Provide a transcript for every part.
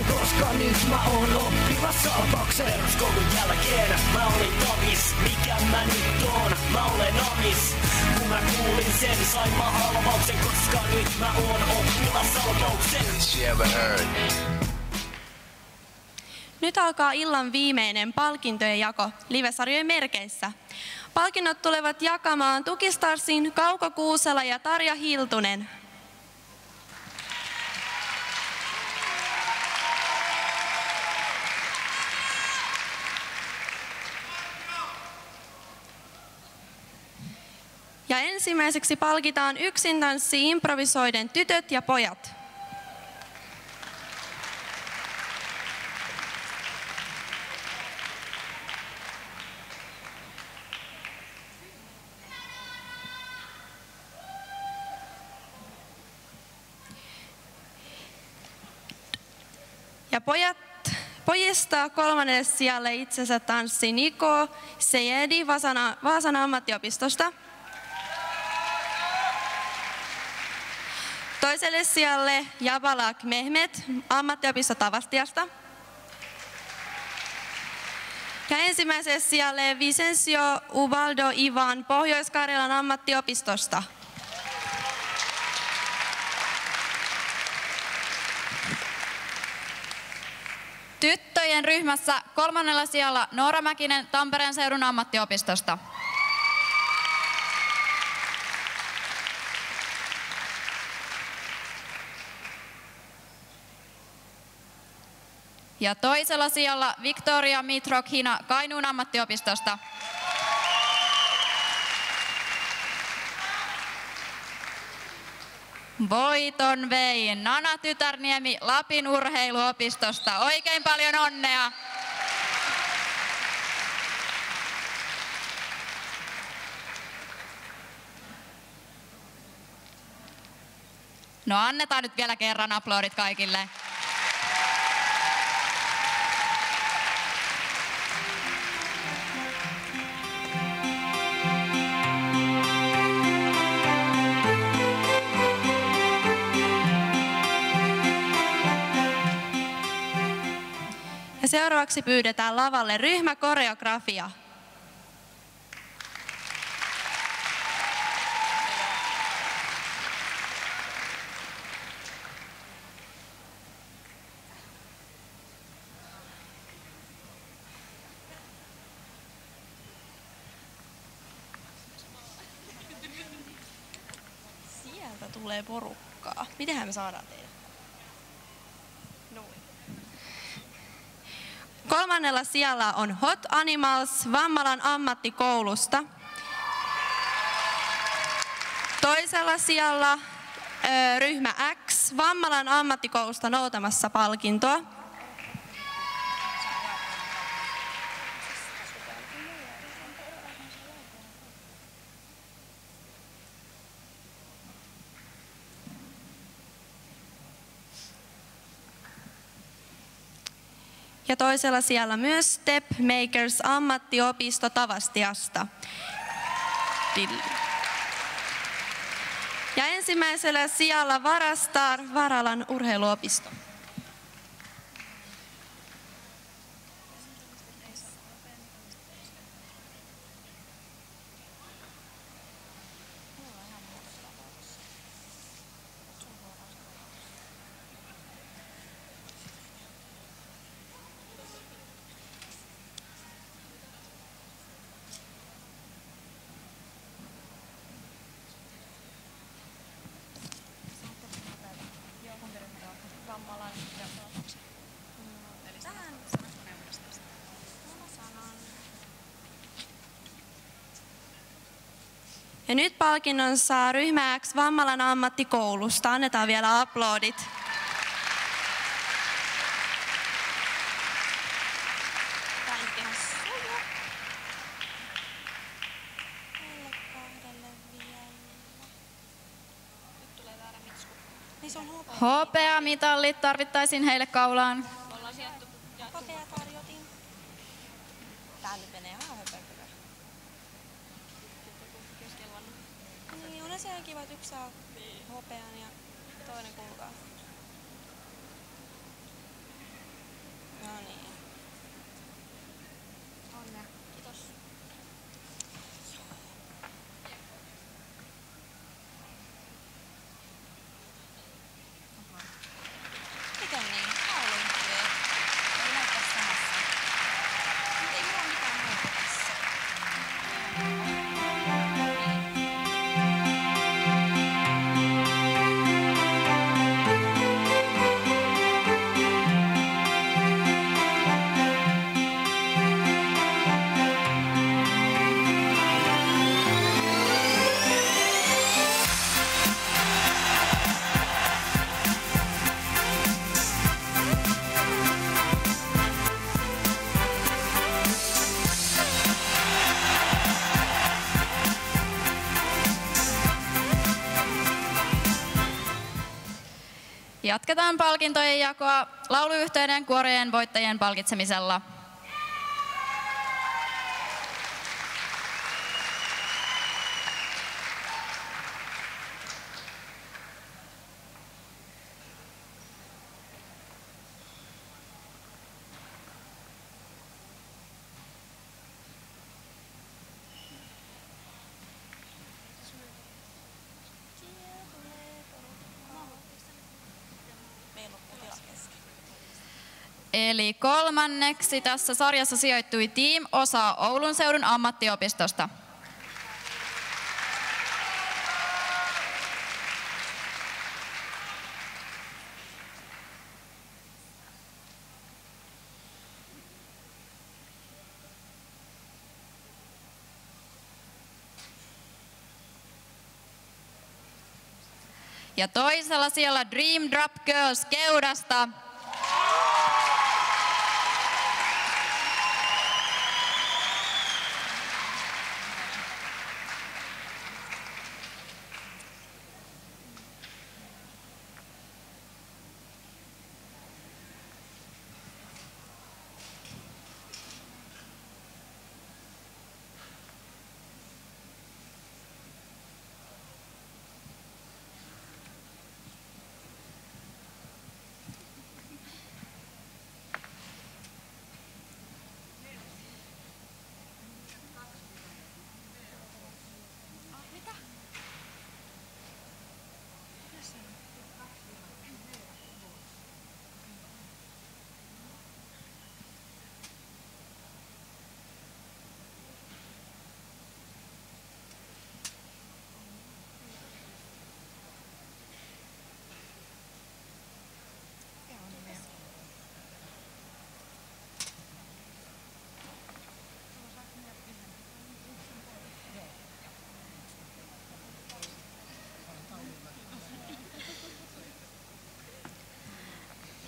halvauksen, koska nyt mä oon oppilas salpauksen. Peruskoulun jälkeen mä olin novis, mikä mä nyt oon, mä olen omis. Kun mä kuulin sen, sain mä halvauksen, koska nyt mä oon oppilas salpauksen. She ever heard? Nyt alkaa illan viimeinen palkintojen jako livesarjojen merkeissä. Palkinnot tulevat jakamaan Tukistarsin Kauko Kuusela ja Tarja Hiltunen. Ja ensimmäiseksi palkitaan yksin tanssi improvisoiden tytöt ja pojat. Ja pojat, pojista kolmannelle sijalle itsensä tanssi Niko Sejedi Vaasana, Vaasan ammattiopistosta. Toiselle sijalle Jabalak Mehmet ammattiopisto Tavastiasta. Ja ensimmäiselle sijalle Vicencio Ubaldo Ivan Pohjois-Karjalan ammattiopistosta. Tyttöjen ryhmässä kolmannella sijalla Noora Mäkinen Tampereen seudun ammattiopistosta. Ja toisella sijalla Victoria Mitrokhina Kainuun ammattiopistosta. Voiton vei Nana Tytärniemi Lapin urheiluopistosta. Oikein paljon onnea! No annetaan nyt vielä kerran aplodit kaikille. Seuraavaksi pyydetään lavalle ryhmäkoreografia. Tulee porukkaa. Mitenhän me saadaan teidät? Kolmannella sijalla on Hot Animals Vammalan ammattikoulusta. Toisella sijalla ö, ryhmä X Vammalan ammattikoulusta noutamassa palkintoa. Ja toisella siellä myös Step Makers ammattiopisto Tavastiasta. Ja ensimmäisellä sijalla Varastar Varalan urheiluopisto. Ja nyt palkinnon saa ryhmä X Vammalan ammattikoulusta. Annetaan vielä aplodit. Fenitallit tarvittaisiin heille kaulaan. Niin, yksi saa hopean ja toinen kulkaa. No niin. Onnea. Jatketaan palkintojen jakoa lauluyhteyden kuorojen voittajien palkitsemisella. Eli kolmanneksi tässä sarjassa sijoittui Team Osa Oulun seudun ammattiopistosta. Ja toisella siellä Dream Drop Girls Keudasta.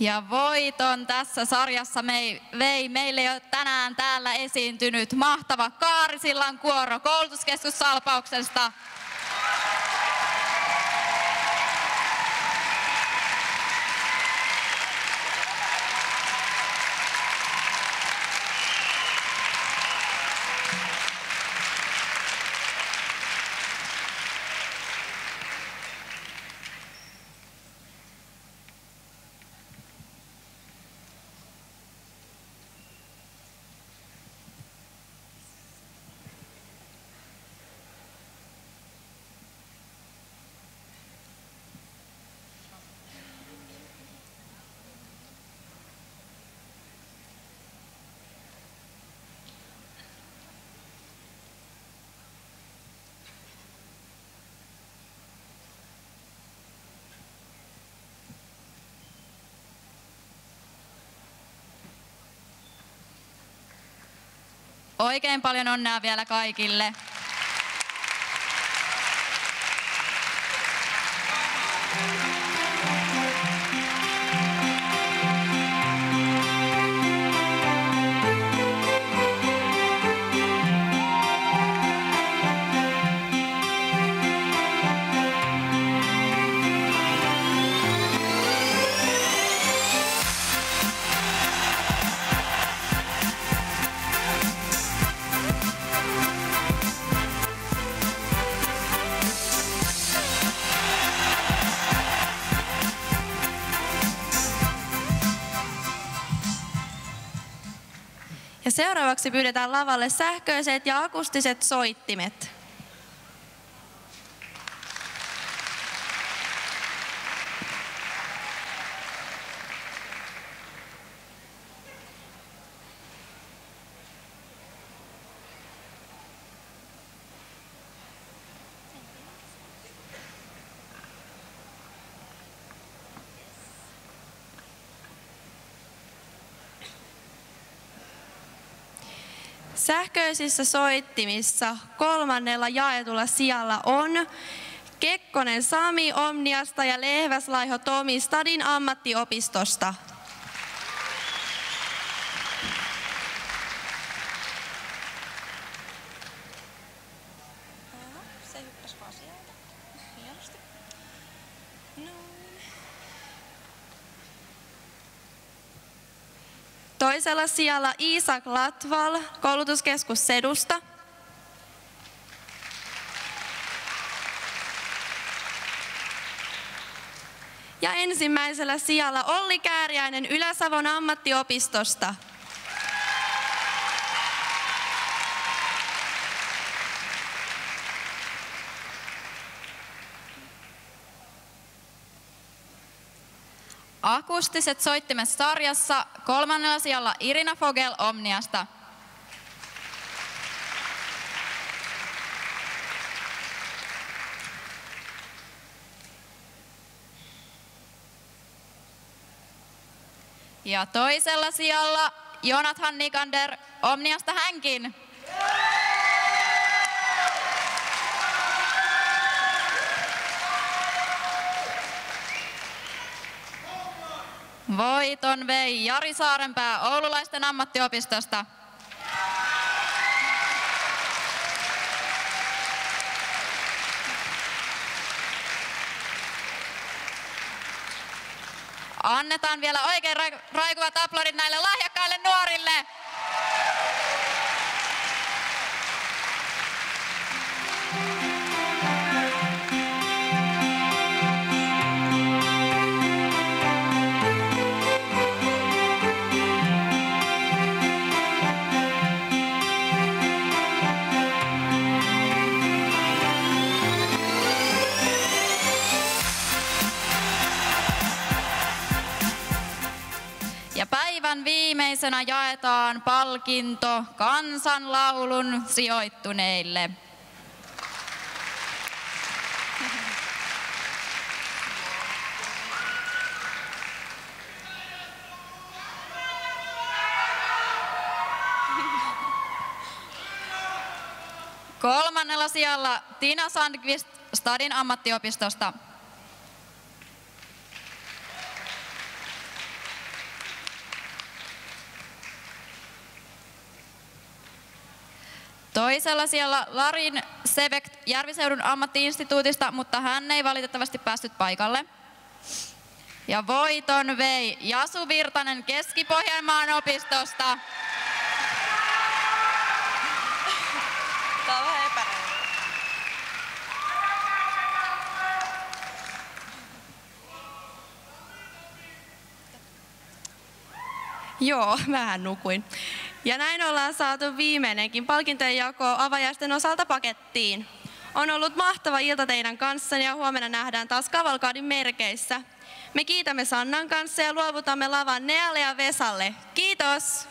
Ja voiton tässä sarjassa me, vei meille jo tänään täällä esiintynyt mahtava Kaarisillan kuoro koulutuskeskus Salpauksesta. Oikein paljon onnea vielä kaikille. Ja seuraavaksi pyydetään lavalle sähköiset ja akustiset soittimet. Sähköisissä soittimissa kolmannella jaetulla sijalla on Kekkonen Sami Omniasta ja Lehväslaiho Tomi Stadin ammattiopistosta. Toisella sijalla Iisak Latval, koulutuskeskus Sedusta. Ja ensimmäisellä sijalla Olli Kääriäinen Ylä-Savon ammattiopistosta. Akustiset soittimet sarjassa kolmannella sijalla Irina Fogel Omniasta. Ja toisella sijalla Jonathan Nikander Omniasta hänkin. Voiton vei Jari Saarenpää Oululaisten ammattiopistosta. Annetaan vielä oikein raikuvat aplodit näille lahjakkaille nuorille. Viimeisenä jaetaan palkinto kansanlaulun sijoittuneille. Kolmannella sijalla Tina Sandqvist Stadin ammattiopistosta. Toisella siellä Larin Sevekt Järviseudun ammattiinstituutista, mutta hän ei valitettavasti päässyt paikalle. Ja voiton vei Jasu Virtanen Keski-Pohjanmaan opistosta. Joo, vähän nukuin. Ja näin ollaan saatu viimeinenkin palkintojen jako avajaisten osalta pakettiin. On ollut mahtava ilta teidän kanssanne ja huomenna nähdään taas Kavalkaadin merkeissä. Me kiitämme Sannan kanssa ja luovutamme lavan Nealle ja Vesalle. Kiitos!